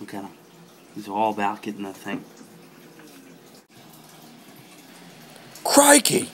Look at him. He's all about getting that thing. Crikey!